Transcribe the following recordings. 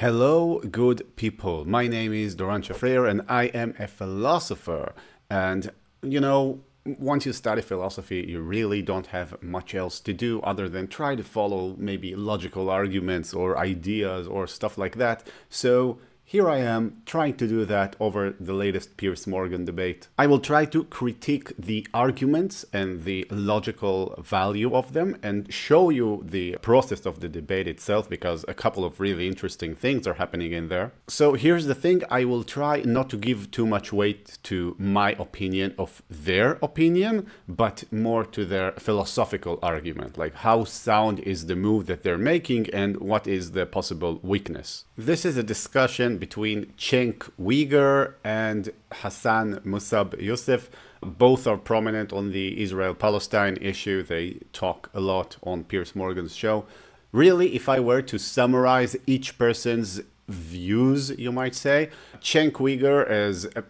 Hello, good people. My name is Doron Shafrir and I am a philosopher. And, you know, once you study philosophy, you really don't have much else to do other than try to follow maybe logical arguments or ideas or stuff like that. So, here I am trying to do that over the latest Piers Morgan debate. I will try to critique the arguments and the logical value of them and show you the process of the debate itself because a couple of really interesting things are happening in there. So here's the thing I will try not to give too much weight to my opinion of their opinion, but more to their philosophical argument, like how sound is the move that they're making and what is the possible weakness. This is a discussion between Cenk Uygur and Hassan Musab Youssef. Both are prominent on the Israel Palestine issue. They talk a lot on Piers Morgan's show. Really, if I were to summarize each person's views, you might say, Cenk Uygur is a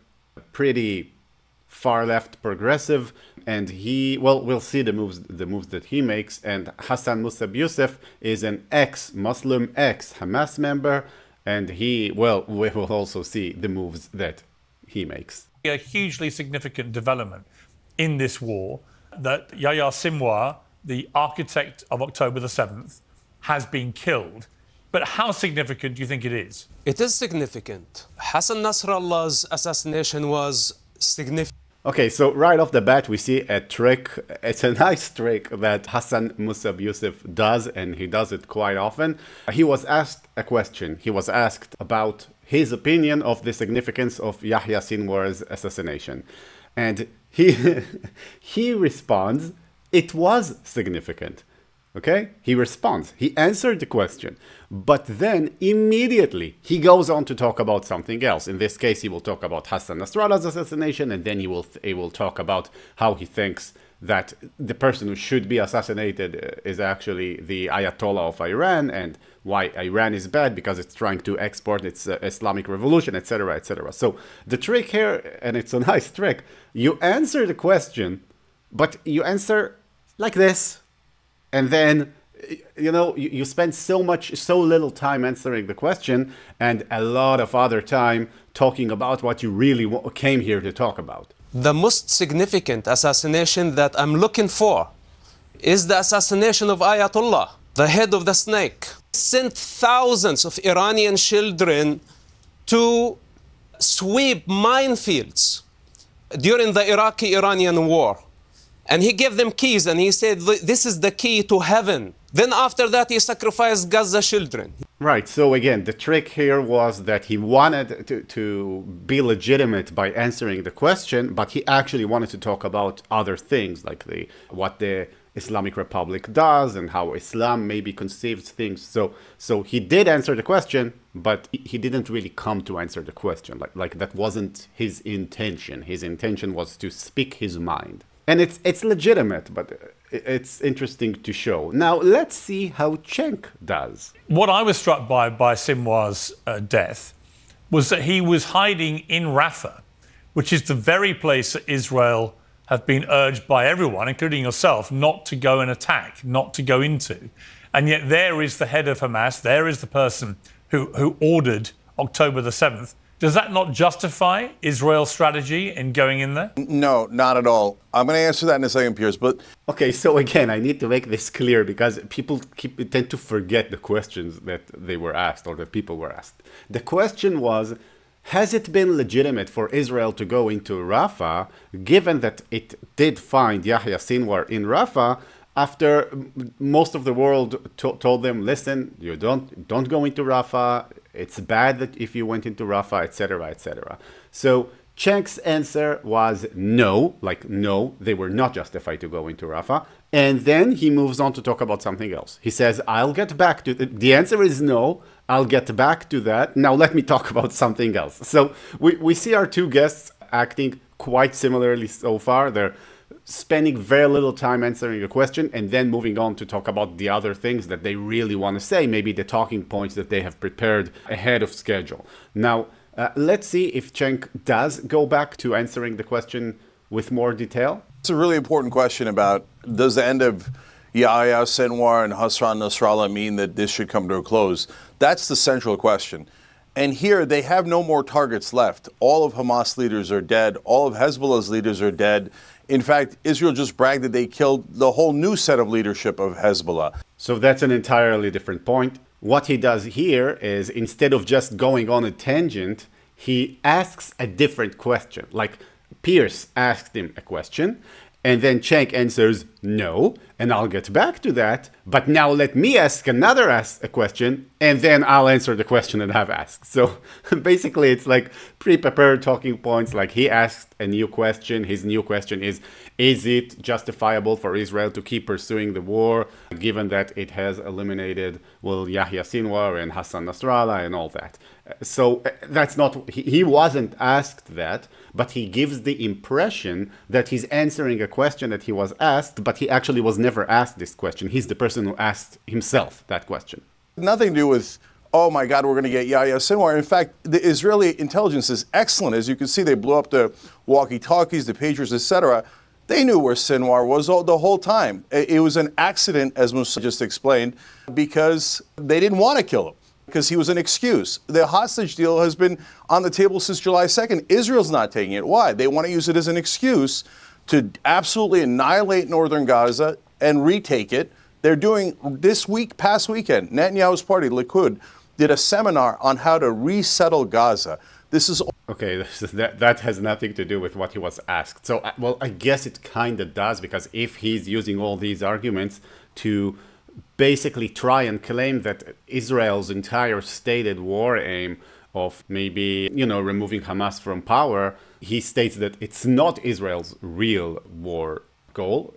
pretty far left progressive and he well we'll see the moves the moves that he makes and Hassan Musab Youssef is an ex-Muslim ex-Hamas member and he, well, we will also see the moves that he makes. A hugely significant development in this war that Yahya Sinwar, the architect of October the 7th, has been killed. But how significant do you think it is? It is significant. Hassan Nasrallah's assassination was significant. Okay, so right off the bat, we see a trick. It's a nice trick that Hassan Musab Yusuf does, and he does it quite often. He was asked a question. He was asked about his opinion of the significance of Yahya Sinwar's assassination. And he, he responds, it was significant. Okay? He responds. He answered the question. But then immediately he goes on to talk about something else. In this case, he will talk about Hassan Nasrallah's assassination, and then he will, he will talk about how he thinks that the person who should be assassinated uh, is actually the Ayatollah of Iran, and why Iran is bad because it's trying to export its uh, Islamic revolution, etc., etc. So the trick here, and it's a nice trick, you answer the question, but you answer like this and then you know you, you spend so much so little time answering the question and a lot of other time talking about what you really came here to talk about. The most significant assassination that i'm looking for is the assassination of ayatollah the head of the snake. Sent thousands of iranian children to sweep minefields during the iraqi iranian war and he gave them keys and he said, This is the key to heaven. Then after that, he sacrificed Gaza children. Right. So again, the trick here was that he wanted to, to be legitimate by answering the question, but he actually wanted to talk about other things, like the what the Islamic Republic does and how Islam maybe conceives things. So so he did answer the question, but he didn't really come to answer the question. Like like that wasn't his intention. His intention was to speak his mind and it's it's legitimate, but it's interesting to show. Now let's see how Cenk does. What I was struck by by Sinwar's uh, death was that he was hiding in Rafah, which is the very place that Israel have been urged by everyone, including yourself, not to go and attack, not to go into. And yet there is the head of Hamas, there is the person who, who ordered October the 7th does that not justify Israel's strategy in going in there? No, not at all. I'm going to answer that in a second, Piers. But okay, so again, I need to make this clear because people keep tend to forget the questions that they were asked or the people were asked. The question was. Has it been legitimate for Israel to go into Rafah, given that it did find Yahya Sinwar in Rafah, after most of the world told them, "Listen, you don't don't go into Rafah. It's bad that if you went into Rafah, etc., etc. So Cenk's answer was no, like no, they were not justified to go into Rafah. And then he moves on to talk about something else. He says, I'll get back to the, the answer is no. I'll get back to that. Now let me talk about something else. So we, we see our two guests acting quite similarly so far. They're spending very little time answering your question and then moving on to talk about the other things that they really want to say, maybe the talking points that they have prepared ahead of schedule. Now, uh, let's see if Cenk does go back to answering the question with more detail. It's a really important question about does the end of Yahya Sinwar and Hassan Nasrallah mean that this should come to a close? That's the central question. And here they have no more targets left. All of Hamas leaders are dead. All of Hezbollah's leaders are dead. In fact, Israel just bragged that they killed the whole new set of leadership of Hezbollah. So that's an entirely different point. What he does here is instead of just going on a tangent, he asks a different question. Like Piers asked him a question, and then Cenk answers no, and I'll get back to that. But now let me ask another ask a question, and then I'll answer the question that I've asked. So basically, it's like pre-prepared talking points. Like he asked a new question. His new question is: Is it justifiable for Israel to keep pursuing the war, given that it has eliminated well Yahya Sinwar and Hassan Nasrallah and all that? So uh, that's not he, wasn't asked that, but he gives the impression that he's answering a question that he was asked, but he actually was never asked this question. He's the person who asked himself that question. Nothing to do with oh my God, we're going to get Yahya Sinwar. In fact, the Israeli intelligence is excellent. As you can see, they blew up the walkie-talkies, the pagers, etc. They knew where Sinwar was all, the whole time. It was an accident, as Musa just explained, because they didn't want to kill him because he was an excuse. The hostage deal has been on the table since July 2nd. Israel's not taking it. Why? They want to use it as an excuse to absolutely annihilate northern Gaza and retake it. They're doing this week, past weekend, Netanyahu's party, Likud, did a seminar on how to resettle Gaza. This is okay. That that has nothing to do with what he was asked. So, well, I guess it kind of does because if he's using all these arguments to basically try and claim that Israel's entire stated war aim of maybe, you know, removing Hamas from power, he states that it's not Israel's real war goal.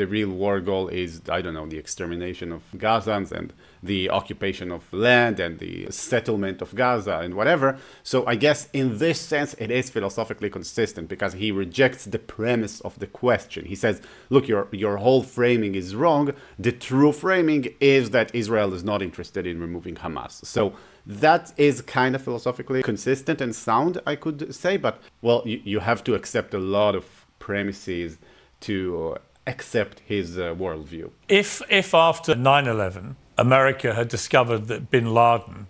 the real war goal is, I don't know, the extermination of Gazans and the occupation of land and the settlement of Gaza and whatever. So I guess in this sense, it is philosophically consistent because he rejects the premise of the question. He says, look, your, your whole framing is wrong. The true framing is that Israel is not interested in removing Hamas. So that is kind of philosophically consistent and sound, I could say. But, well, you, you have to accept a lot of premises to accept his uh, worldview. If, if after 9 11, America had discovered that bin Laden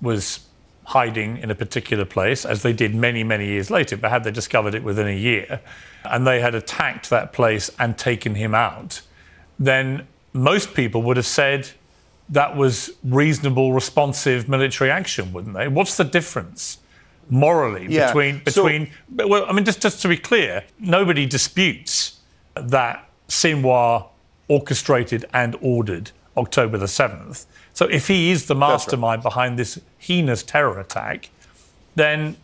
was hiding in a particular place, as they did many, many years later, but had they discovered it within a year, and they had attacked that place and taken him out, then most people would have said that was reasonable, responsive military action, wouldn't they? What's the difference? morally yeah. between between so, well I mean just just to be clear nobody disputes that Sinwar orchestrated and ordered October the 7th. So if he is the mastermind right. behind this heinous terror attack, then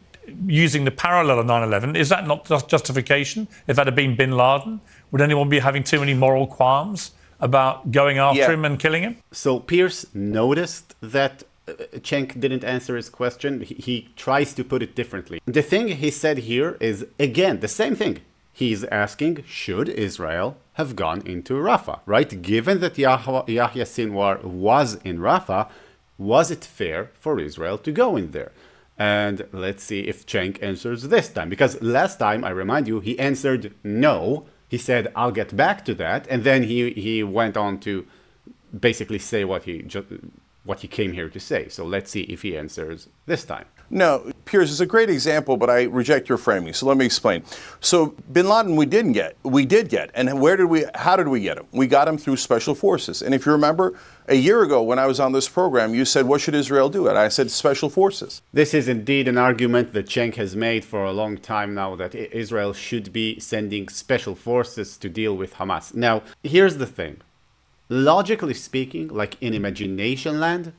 using the parallel of 9 11, is that not just justification? If that had been bin Laden, would anyone be having too many moral qualms about going after yeah. him and killing him? So Piers noticed that uh, Cenk didn't answer his question. He, he tries to put it differently. The thing he said here is, again, the same thing. He's asking, should Israel have gone into Rafah, right? Given that Yahya, Yahya Sinwar was in Rafah, was it fair for Israel to go in there? And let's see if Cenk answers this time. Because last time, I remind you, he answered no. He said, I'll get back to that. And then he, he went on to basically say what he, what he came here to say. So let's see if he answers this time. No, Piers is a great example, but I reject your framing. So let me explain. So Bin Laden, we didn't get, we did get, and where did we? How did we get him? We got him through special forces. And if you remember, a year ago when I was on this program, you said, "What should Israel do?" And I said, "Special forces." This is indeed an argument that Cenk has made for a long time now that Israel should be sending special forces to deal with Hamas. Now, here's the thing. Logically speaking, like in imagination land,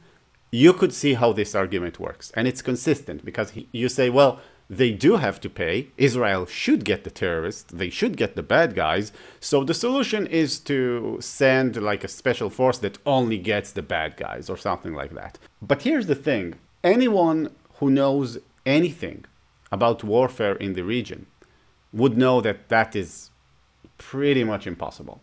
you could see how this argument works. And it's consistent because you say, well, they do have to pay. Israel should get the terrorists, they should get the bad guys. So the solution is to send like a special force that only gets the bad guys or something like that. But here's the thing anyone who knows anything about warfare in the region would know that that is pretty much impossible.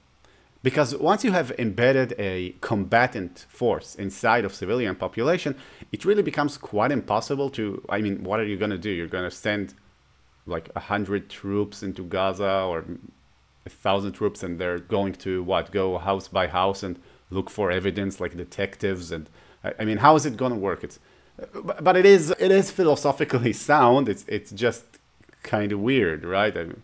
Because once you have embedded a combatant force inside of civilian population, it really becomes quite impossible to, I mean, what are you going to do? You're going to send like a 100 troops into Gaza or a thousand troops and they're going to what go house by house and look for evidence like detectives and I, I mean how is it going to work? It's but it is it is philosophically sound. It's it's just kind of weird, right? I mean,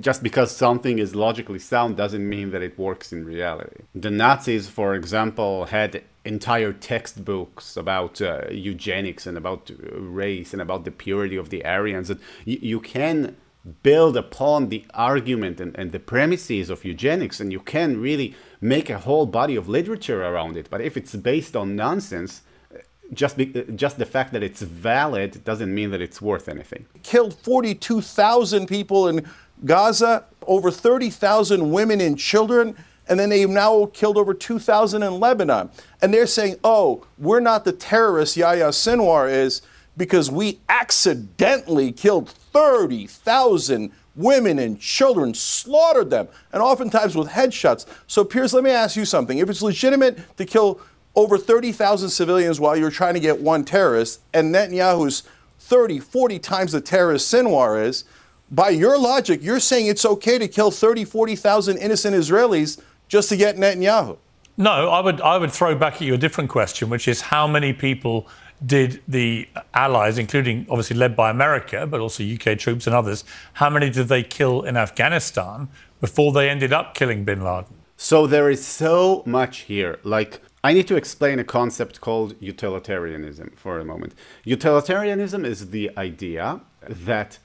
just because something is logically sound doesn't mean that it works in reality. The Nazis, for example, had entire textbooks about uh, eugenics and about race and about the purity of the Aryans. And you, you can build upon the argument and, and the premises of eugenics and you can really make a whole body of literature around it. But if it's based on nonsense, just be, just the fact that it's valid doesn't mean that it's worth anything. Killed 42,000 people in Gaza, over 30,000 women and children, and then they've now killed over 2,000 in Lebanon. And they're saying, "Oh, we're not the terrorists Yahya Sinwar is because we accidentally killed 30,000 women and children, slaughtered them, and oftentimes with headshots." So, Piers, let me ask you something. If it's legitimate to kill over 30,000 civilians while you're trying to get one terrorist, and Netanyahu's 30, 40 times the terrorist Sinwar is, by your logic, you're saying it's okay to kill 30, 40,000 innocent Israelis just to get Netanyahu. No, I would, I would throw back at you a different question, which is how many people did the allies, including obviously led by America, but also UK troops and others, how many did they kill in Afghanistan before they ended up killing bin Laden? So there is so much here. Like, I need to explain a concept called utilitarianism for a moment. Utilitarianism is the idea that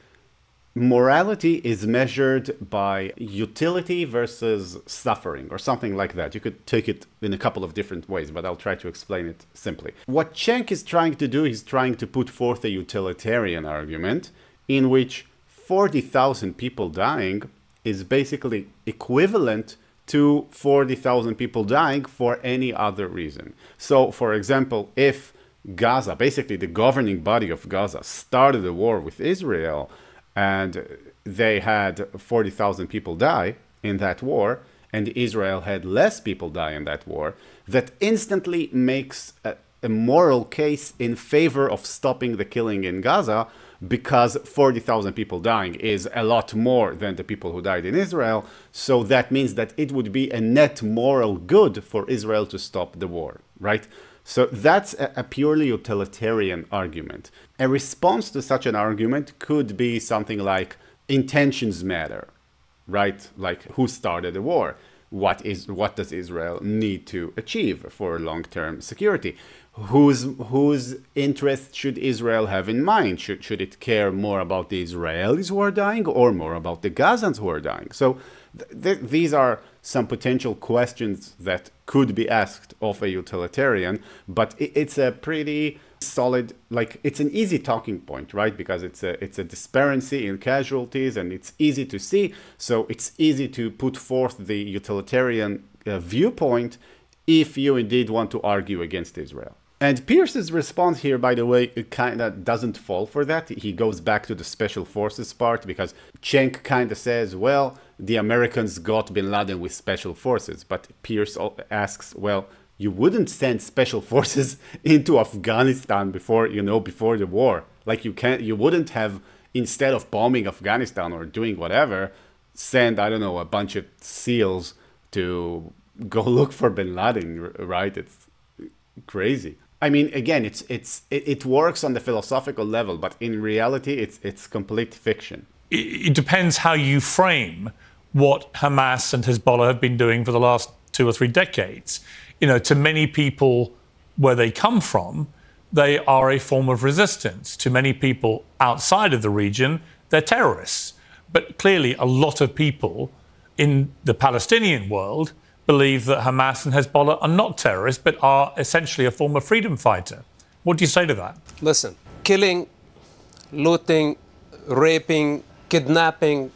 morality is measured by utility versus suffering or something like that. You could take it in a couple of different ways, but I'll try to explain it simply. What Cenk is trying to do is trying to put forth a utilitarian argument in which 40,000 people dying is basically equivalent to 40,000 people dying for any other reason. So, for example, if Gaza, basically the governing body of Gaza, started a war with Israel and they had 40,000 people die in that war, and Israel had less people die in that war, that instantly makes a, moral case in favor of stopping the killing in Gaza because 40,000 people dying is a lot more than the people who died in Israel. So that means that it would be a net moral good for Israel to stop the war, right? So that's a, a purely utilitarian argument. A response to such an argument could be something like intentions matter, right? Like who started the war? What is what does Israel need to achieve for long-term security? Whose whose interest should Israel have in mind? Should should it care more about the Israelis who are dying or more about the Gazans who are dying? So th th these are some potential questions that could be asked of a utilitarian, but it, it's a pretty solid like it's an easy talking point right because it's a it's a disparity in casualties and it's easy to see so it's easy to put forth the utilitarian uh, viewpoint if you indeed want to argue against Israel and Piers's response here, by the way, kind of doesn't fall for that. He goes back to the special forces part because Cenk kind of says, well, the Americans got bin Laden with special forces. But Piers asks, well, you wouldn't send special forces into Afghanistan before, you know, before the war. Like you can't, you wouldn't have, instead of bombing Afghanistan or doing whatever, send, I don't know, a bunch of SEALs to go look for bin Laden, right? It's crazy. I mean, again, it's it's it, works on the philosophical level, but in reality, it's it's complete fiction. It, it depends how you frame what Hamas and Hezbollah have been doing for the last two or three decades. You know, to many people, where they come from, they are a form of resistance. To many people outside of the region, they're terrorists. But clearly, a lot of people in the Palestinian world believe that Hamas and Hezbollah are not terrorists, but are essentially a form of freedom fighter. What do you say to that? Listen, killing, looting, raping, kidnapping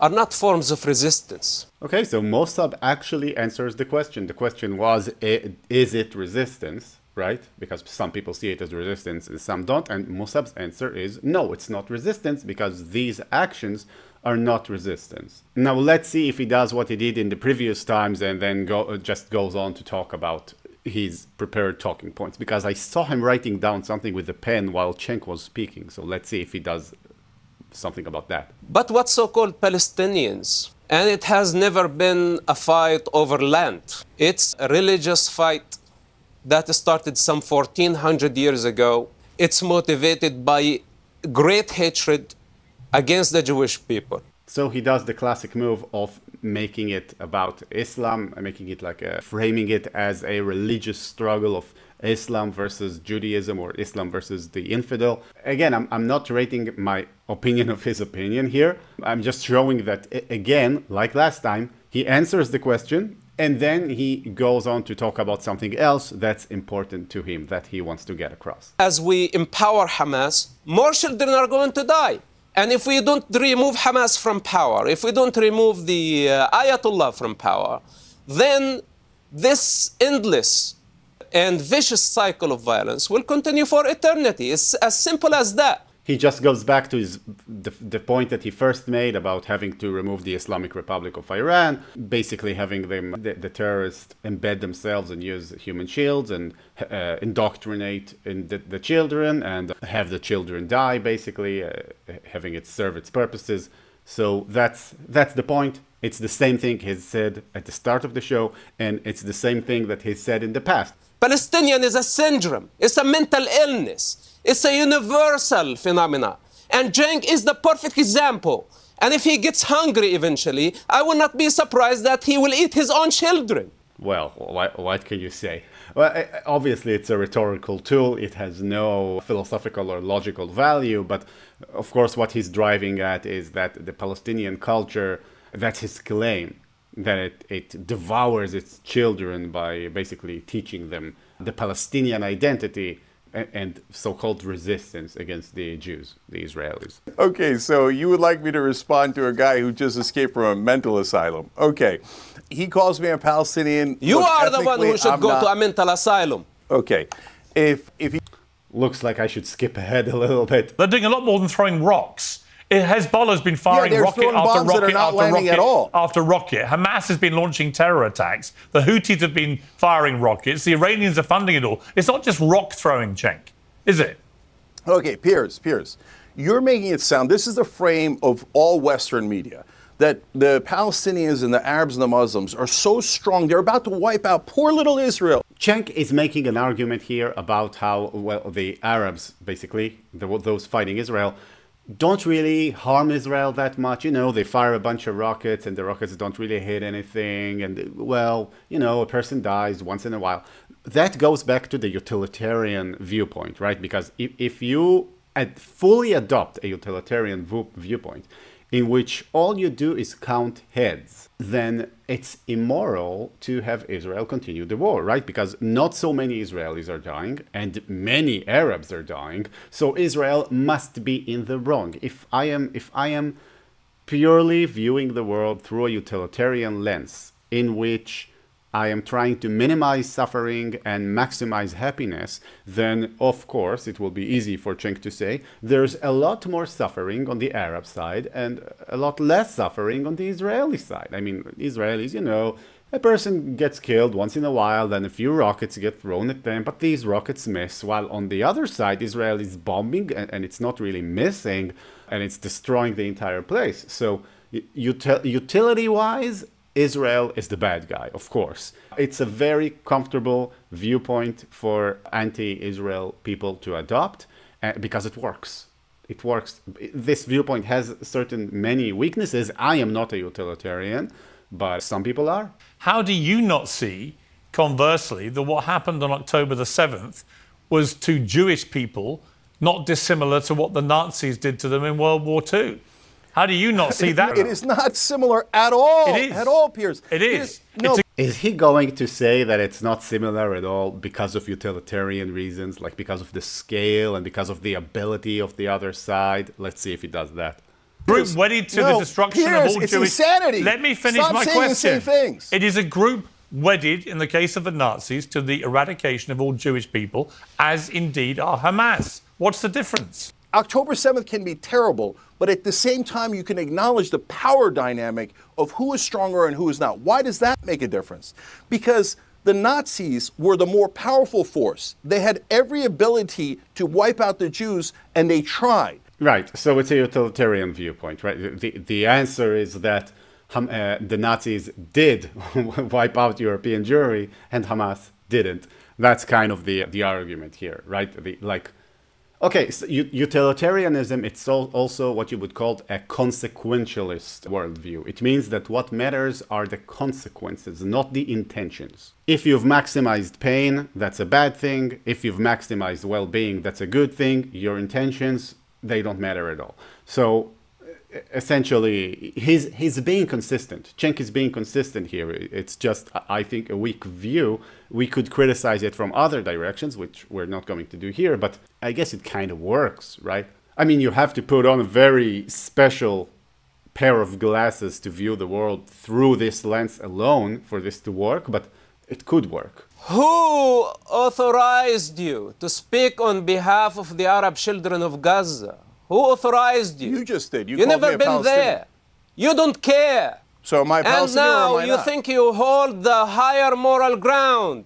are not forms of resistance. Okay, so Mossab actually answers the question. The question was, eh, is it resistance? Right? Because some people see it as resistance and some don't. And Mossab's answer is no, it's not resistance because these actions are not resistance. Now let's see if he does what he did in the previous times and then go, uh, just goes on to talk about his prepared talking points because I saw him writing down something with a pen while Cenk was speaking. So let's see if he does something about that. But what so-called Palestinians And it has never been a fight over land. It's a religious fight that started some 1400 years ago. It's motivated by great hatred against the Jewish people. So he does the classic move of making it about Islam, making it like a, framing it as a religious struggle of Islam versus Judaism or Islam versus the infidel. Again, I'm, I'm not rating my opinion of his opinion here. I'm just showing that, again, like last time, he answers the question and then he goes on to talk about something else that's important to him that he wants to get across. As we empower Hamas, more children are going to die. And if we don't remove Hamas from power, if we don't remove the uh, Ayatollah from power, then this endless and vicious cycle of violence will continue for eternity. It's as simple as that. He just goes back to his, the, the point that he first made about having to remove the Islamic Republic of Iran, basically having them, the, the terrorists, embed themselves and use human shields and uh, indoctrinate in the, the, children and have the children die, basically, uh, having it serve its purposes. So that's that's the point. It's the same thing he said at the start of the show, and it's the same thing that he said in the past. Palestinian is a syndrome. It's a mental illness. It's a universal phenomenon. And Cenk is the perfect example. And if he gets hungry eventually, I will not be surprised that he will eat his own children. Well, what, what can you say? Well, obviously, it's a rhetorical tool. It has no philosophical or logical value. But of course, what he's driving at is that the Palestinian culture, that's his claim, that it, it devours its children by basically teaching them the Palestinian identity and so-called resistance against the Jews, the Israelis. Okay, so you would like me to respond to a guy who just escaped from a mental asylum. Okay, he calls me a Palestinian. You Look, are the one who should I'm go not... to a mental asylum. Okay, if if he looks like I should skip ahead a little bit. They're doing a lot more than throwing rocks. Hezbollah's been firing yeah, rocket after rocket after rocket after rocket. Hamas has been launching terror attacks. The Houthis have been firing rockets. The Iranians are funding it all. It's not just rock throwing, Cenk, is it? Okay, Piers, Piers, you're making it sound. This is the frame of all Western media that the Palestinians and the Arabs and the Muslims are so strong, they're about to wipe out poor little Israel. Cenk is making an argument here about how, well, the Arabs, basically, the, those fighting Israel, don't really harm Israel that much. You know, they fire a bunch of rockets and the rockets don't really hit anything. And, well, you know, a person dies once in a while. That goes back to the utilitarian viewpoint, right? Because if, if you fully adopt a utilitarian viewpoint, in which all you do is count heads, then it's immoral to have Israel continue the war, right? Because not so many Israelis are dying and many Arabs are dying, so Israel must be in the wrong. If I am if I am purely viewing the world through a utilitarian lens in which I am trying to minimize suffering and maximize happiness, then of course it will be easy for Cenk to say there's a lot more suffering on the Arab side and a lot less suffering on the Israeli side. I mean, Israelis, you know, a person gets killed once in a while, then a few rockets get thrown at them, but these rockets miss. While on the other side, Israel is bombing and, and it's not really missing and it's destroying the entire place. So, util- utility wise, Israel is the bad guy, of course. It's a very comfortable viewpoint for anti Israel people to adopt uh, because it works. It works. This viewpoint has certain many weaknesses. I am not a utilitarian, but some people are. How do you not see, conversely, that what happened on October the 7th was to Jewish people not dissimilar to what the Nazis did to them in World War II? How do you not see that? it is not similar at all. It is. At all, Piers. It is. It is no. Is he going to say that it's not similar at all because of utilitarian reasons, like because of the scale and because of the ability of the other side? Let's see if he does that. Group wedded to no, the destruction Piers, of all it's Jewish. insanity. Let me finish Stop my saying question. The same things. It is a group wedded, in the case of the Nazis, to the eradication of all Jewish people, as indeed are Hamas. What's the difference? October 7th can be terrible, but at the same time, you can acknowledge the power dynamic of who is stronger and who is not. Why does that make a difference? Because the Nazis were the more powerful force. They had every ability to wipe out the Jews, and they tried. Right. So it's a utilitarian viewpoint, right? The, the answer is that Ham- uh, the Nazis did wipe out European Jewry and Hamas didn't. That's kind of the the argument here, right? The, like, okay, so utilitarianism it's also what you would call a consequentialist worldview. It means that what matters are the consequences, not the intentions. If you've maximized pain, that's a bad thing. If you've maximized well-being, that's a good thing. Your intentions they don't matter at all. So essentially he's he's being consistent. Cenk is being consistent here. It's just I think a weak view. We could criticize it from other directions, which we're not going to do here, but I guess it kind of works, right? I mean, you have to put on a very special pair of glasses to view the world through this lens alone for this to work, but it could work. Who authorized you to speak on behalf of the Arab children of Gaza? Who authorized you? You just did. You, you never been there. You don't care. So am I And now you not? think you hold the higher moral ground.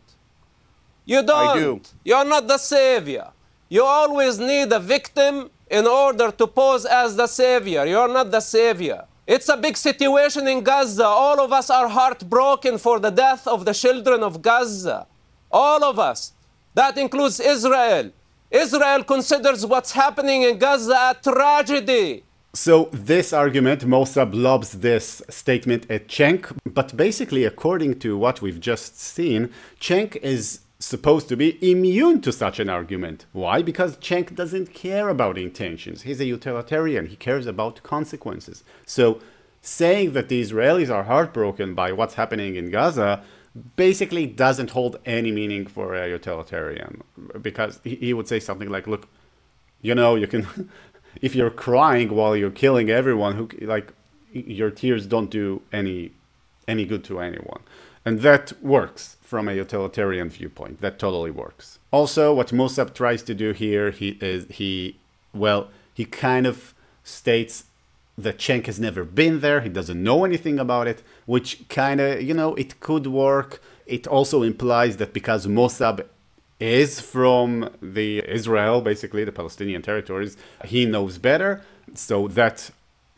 You don't. I do. You're not the savior. You always need a victim in order to pose as the savior. You're not the savior. It's a big situation in Gaza. All of us are heartbroken for the death of the children of Gaza. All of us. That includes Israel. Israel considers what's happening in Gaza a tragedy. So this argument, Mossab lobs this statement at Cenk, but basically, according to what we've just seen, Cenk is supposed to be immune to such an argument. Why? Because Cenk doesn't care about intentions. He's a utilitarian. He cares about consequences. So saying that the Israelis are heartbroken by what's happening in Gaza basically doesn't hold any meaning for a utilitarian because he, would say something like, look, you know, you can, if you're crying while you're killing everyone, who like your tears don't do any any good to anyone, and that works from a utilitarian viewpoint. That totally works. Also, what Mossab tries to do here, he is he well, he kind of states that Cenk has never been there, he doesn't know anything about it, which kind of, you know, it could work. It also implies that because Mossab is from the Israel, basically the Palestinian territories, he knows better. So that,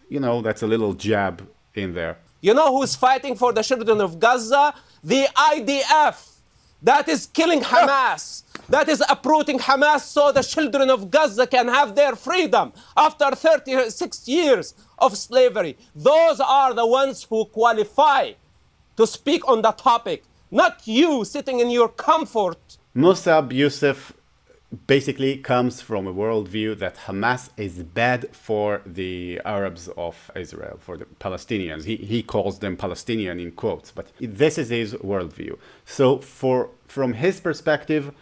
you know, that's a little jab in there. You know who's fighting for the children of Gaza? The IDF that is killing Hamas, that is uprooting Hamas so the children of Gaza can have their freedom after 36 years of slavery. Those are the ones who qualify to speak on the topic, not you sitting in your comfort. Mossab Youssef basically comes from a worldview that Hamas is bad for the Arabs of Israel, for the Palestinians. He, he calls them Palestinian in quotes, but this is his worldview. So, for from his perspective,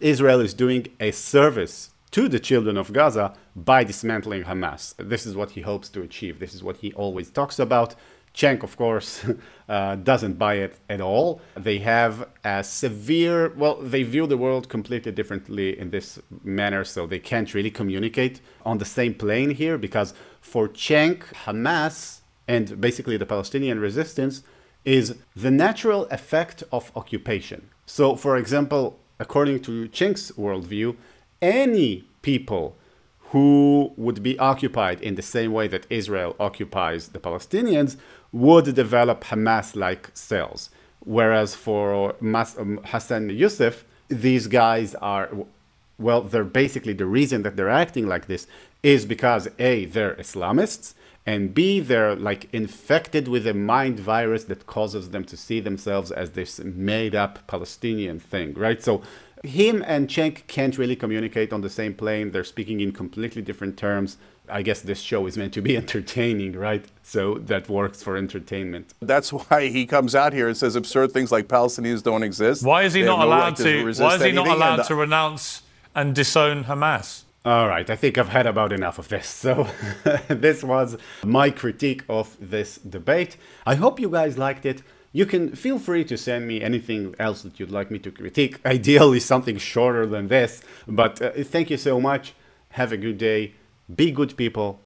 Israel is doing a service to the children of Gaza by dismantling Hamas. This is what he hopes to achieve. This is what he always talks about. Cenk, of course, uh, doesn't buy it at all. They have a severe, well, they view the world completely differently in this manner, so they can't really communicate on the same plane here because for Cenk, Hamas and basically the Palestinian resistance is the natural effect of occupation. So, for example, according to Cenk's worldview, any people who would be occupied in the same way that Israel occupies the Palestinians would develop Hamas like cells. Whereas for Mas- um, Hassan Youssef, these guys are, well, they're basically the reason that they're acting like this is because A, they're Islamists, and B, they're like infected with a mind virus that causes them to see themselves as this made up Palestinian thing, right? So him and Cenk can't really communicate on the same plane. They're speaking in completely different terms. I guess this show is meant to be entertaining, right? So that works for entertainment. That's why he comes out here and says absurd things like Palestinians don't exist. Why is he not have no allowed to? Why is he not allowed and, to renounce and disown Hamas? All right, I think I've had about enough of this. So, this was my critique of this debate. I hope you guys liked it. You can feel free to send me anything else that you'd like me to critique. Ideally, something shorter than this. But uh, thank you so much. Have a good day. Be good people.